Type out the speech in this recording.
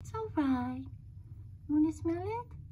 It's alright. Wanna smell it?